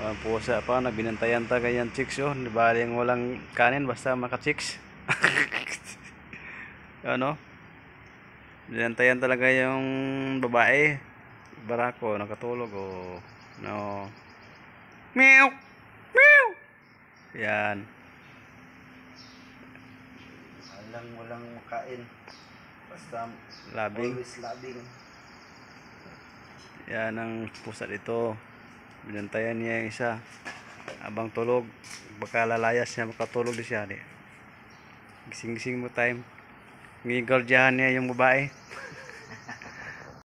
Ang pusa pa, nagbinantayan ta ganyan chicks oh. Di ba yung walang kanin basta maka chicks. ano? Binantayan talaga yung babae. Barako, nakatulog oh. No. Meow! Meow! Yan. Walang walang makain. Basta Labing. always labing. Yan ang pusa dito. Binantayan niya yung isa. Abang tulog. Baka lalayas niya makatulog din siya. Di. Gising-gising mo time. Ngigordyahan niya yung babae.